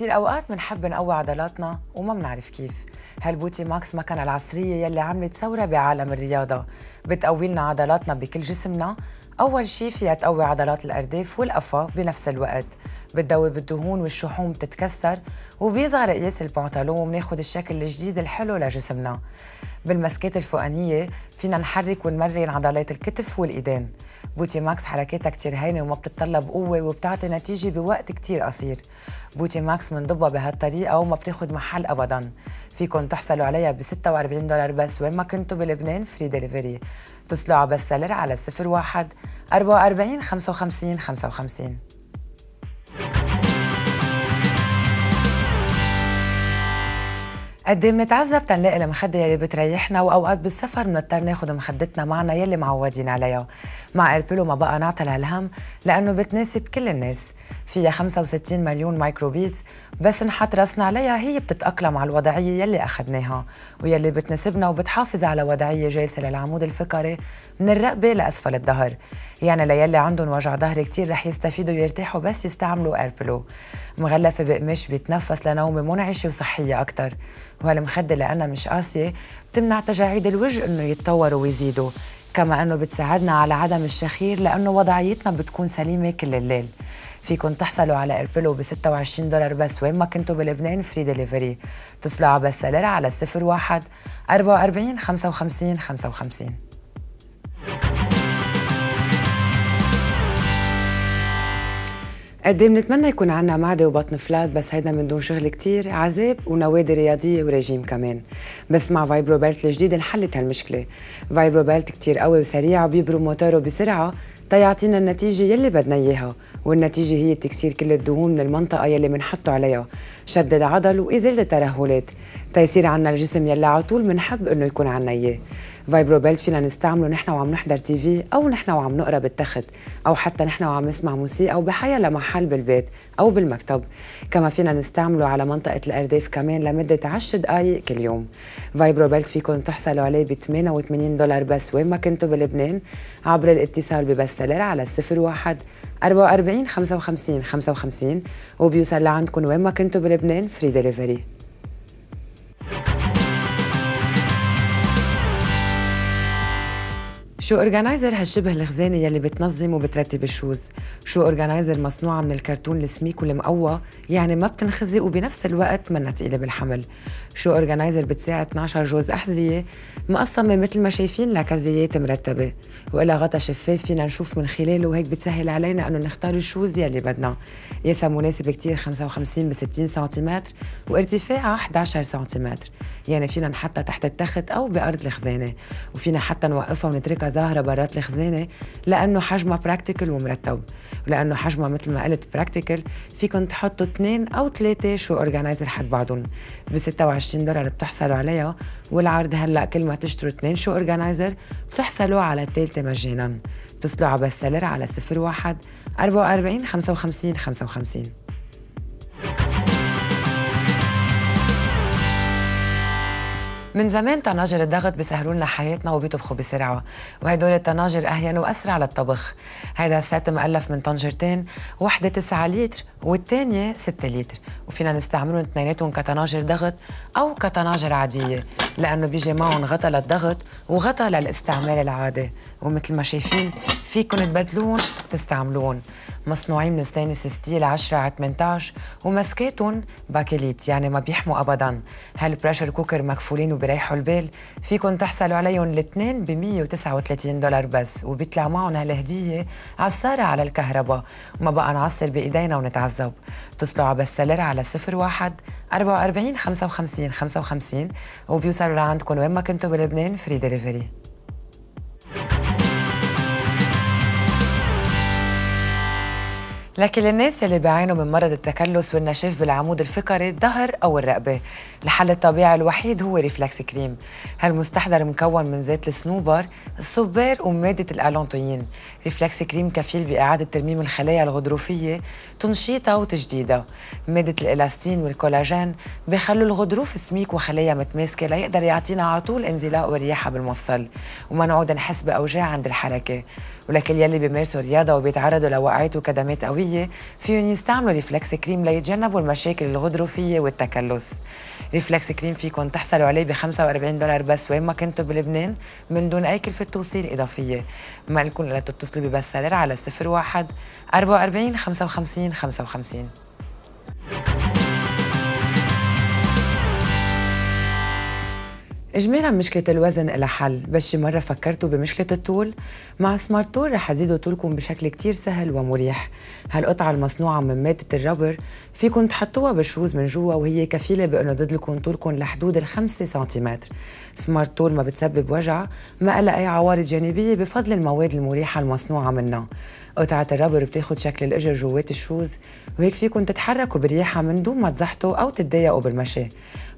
كتير أوقات بنحب نقوي عضلاتنا وما بنعرف كيف. هال Booty Max مكنة العصرية يلي عملت ثورة بعالم الرياضة. بتقوي لنا عضلاتنا بكل جسمنا. أول شي فيها تقوي عضلات الأرداف والقفا بنفس الوقت. بتدوب الدهون والشحوم بتتكسر وبيصغر قياس البنطلون وبناخد الشكل الجديد الحلو لجسمنا. بالمسكات الفوقانية فينا نحرك ونمرن عضلات الكتف والإيدين. Booty Max حركاتها كتير هينة وما بتتطلب قوة وبتعطي نتيجة بوقت كتير قصير. Booty Max منضبها بهالطريقة وما بتاخد محل أبدا. فيكن تحصلوا عليها ب 46 دولار بس وين ما كنتوا بلبنان free delivery اتصلوا على Best Seller على 01 44 55 55 قد إيه بنتعذب تنلاقي المخدة يلي بتريحنا وأوقات بالسفر بنضطر ناخذ مخدتنا معنا يلي معودين عليها. مع Air Pillow ما بقى نعطل هالهم لأنه بتناسب كل الناس. فيها 65 مليون microbeads بس نحط راسنا عليها هي بتتأقلم على الوضعية يلي أخذناها ويلي بتناسبنا وبتحافظ على وضعية جالسة للعمود الفقري من الرقبة لأسفل الظهر. يعني ليلي عندهم وجع ظهر كتير رح يستفيدوا ويرتاحوا بس يستعملوا Air Pillow مغلفة بقماش بيتنفس لنومة منعشة وصحية أكتر. وهالمخدة لأنها مش قاسية بتمنع تجاعيد الوجه إنه يتطوروا ويزيدوا. كما أنه بتساعدنا على عدم الشخير لأنه وضعيتنا بتكون سليمة كل الليل. فيكم تحصلوا على Air Pillow ب 26 دولار بس وين ما كنتوا بلبنان free delivery اتصلوا على Best على 01 44 55 55 قد بنتمنى يكون عنا معدة وبطن flat بس هيدا من دون شغل كتير عذاب ونوادي رياضية وريجيم كمان. بس مع Vibro Belt الجديد انحلت هالمشكلة. Vibro Belt كتير قوي وسريع وبيبرم موتوره بسرعة. تيعطينا النتيجة يلي بدنا إياها والنتيجة هي تكسير كل الدهون من المنطقة يلي بنحطه عليها شد العضل وإزالة الترهلات. تيصير عنا الجسم يلي على طول بنحب إنه يكون عنا إياه. Vibro Belt فينا نستعمله نحن وعم نحضر TV أو نحن وعم نقرأ بالتخت أو حتى نحن وعم نسمع موسيقى أو بحيالله محل بالبيت أو بالمكتب. كما فينا نستعمله على منطقة الأرداف كمان لمدة 10 دقائق كل يوم. Vibro Belt فيكم تحصلوا عليه ب 88 دولار بس وين ما كنتوا بلبنان عبر الاتصال ب Best Seller على 01 44 55 55 وبيوصل لعندكم وين ما كنتوا بلبنان free delivery shoe organizer هالشبه الخزانة يلي بتنظم وبترتب ال shoes؟ Shoe organizer مصنوعة من الكرتون السميك والمقوى؟ يعني ما بتنخزق وبنفس الوقت منا تقيله بالحمل. Shoe organizer بتساعد 12 جوز أحذية؟ مقسمة مثل ما شايفين لكزيات مرتبة. وإلها غطا شفاف فينا نشوف من خلاله وهيك بتسهل علينا إنه نختار ال shoes يلي بدنا. قياسها مناسب كتير 55 ب 60 سنتيمتر وارتفاعها 11 سنتيمتر. يعني فينا نحطها تحت التخت أو بأرض الخزانة. وفينا حتى نوقفها ونتركها ظاهرة برات الخزانة لأنه حجمها practical ومرتب. ولأنه حجمها مثل ما قلت practical فيكم تحطوا اثنين أو ثلاثة shoe organizer حد بعضهم. ب 26 دولار بتحصلوا عليها والعرض هلأ كل ما تشتروا اثنين shoe organizer بتحصلوا على الثالثة مجانا. اتصلوا على Best Seller على 01 44 55 55 من زمان طناجر الضغط بيسهلوا لنا حياتنا وبيطبخوا بسرعة وهدول الطناجر أهين وأسرع للطبخ. هذا ال set مؤلف من طنجرتين وحدة 9 لتر والثانيه 6 لتر. وفينا نستعملهم اثنيناتهم كطناجر ضغط أو كطناجر عادية لأنه بيجي معهم غطا للضغط وغطا للاستعمال العادي. ومثل ما شايفين فيكم تبدلون وتستعملون. مصنوعين من stainless steel 10 على 18 ومسكاتهم bakelite يعني ما بيحموا ابدا. هال pressure cooker مكفولين وبريحوا البال. فيكم تحصلوا عليهم الاثنين ب 139 دولار بس وبيطلع معهم هالهدية عصاره على الكهرباء. وما بقى نعصر بإيدينا ونتعذب. اتصلوا على Best Seller على 01 44 55 55 وبيوصلوا لعندكم وين ما كنتوا بلبنان free delivery لكل الناس اللي بيعانوا من مرض التكلس والنشاف بالعمود الفقري الظهر أو الرقبة. الحل الطبيعي الوحيد هو Reflex Cream. هالمستحضر مكون من زيت الصنوبر الصبار ومادة ال allantoin Reflex Cream كفيل بإعادة ترميم الخلايا الغضروفية تنشيطها وتجديدها مادة الإلاستين والكولاجين بيخلوا الغضروف سميك وخلايا متماسكة ليقدر يعطينا على طول انزلاق ورياحة بالمفصل. وما نعود نحس بأوجاع عند الحركة. ولكل يلي بيمارسوا رياضة وبيتعرضوا لوقعات وكدمات قويه فيهم يستعملوا Reflex Cream ليتجنبوا المشاكل الغضروفية والتكلس. Reflex Cream فيكم تحصلوا عليه ب 45 دولار بس وين ما كنتوا بلبنان من دون أي كلفة توصيل إضافية. ما لكم إلا تتصلوا ب Best Seller على 01 44 55 55 اجمالا مشكلة الوزن لها حل بس شي مرة فكرتوا بمشكلة الطول. مع Smart Tall رح تزيدوا طولكم بشكل كتير سهل ومريح. هالقطعة المصنوعة من مادة ال rubber فيكم تحطوها بال shoes من جوا وهي كفيلة بإنه تزيد لكم طولكم لحدود الخمسة سنتيمتر. Smart Tall ما بتسبب وجع ما لها أي عوارض جانبية بفضل المواد المريحة المصنوعة منها. قطعة ال rubber بتاخد شكل الإجر جوات ال shoes وهيك فيكم تتحركوا برياحة من دون ما تزحطوا أو تتضايقوا بالمشي.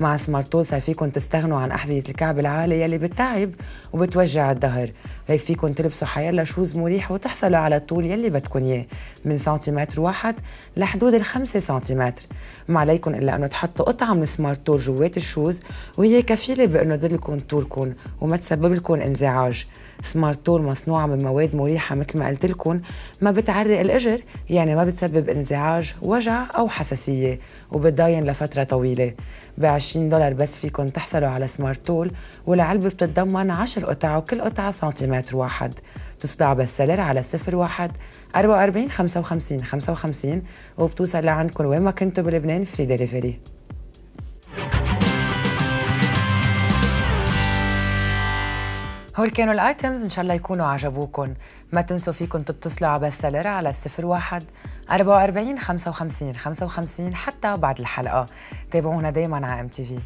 مع Smart Tall صار فيكم تستغنوا عن أحذية الكعب العالي يلي بتتعب وبتوجع الظهر. هيك فيكم تلبسوا حيلا shoes مريح وتحصلوا على الطول يلي بدكم إياه. من سنتيمتر واحد لحدود الخمسة سنتيمتر. ما عليكم إلا أنه تحطوا قطعة من Smart Tall جوات ال shoes وهي كفيلة بأنه تزيد لكم طولكم وما تسبب لكم انزعاج. Smart Tall مصنوعة من مواد مريحة مثل ما قلت لكم ما بتعرق الإجر يعني ما بتسبب انزعاج وجع أو حساسية وبتضاين لفترة طويلة. ب 20 دولار بس فيكم تحصلوا على Smart Tall والعلبة بتتضمن 10 قطع وكل قطعة سنتيمتر واحد. اتصلوا ع Best Seller على 01 44 55 55 وبتوصل لعندكم وين ما كنتوا بلبنان free delivery هول كانوا ال items إن شاء الله يكونوا عجبوكم ما تنسوا فيكم تتصلوا على Best Seller على 01 44 55 55 حتى بعد الحلقة. تابعونا دايما على ام تي في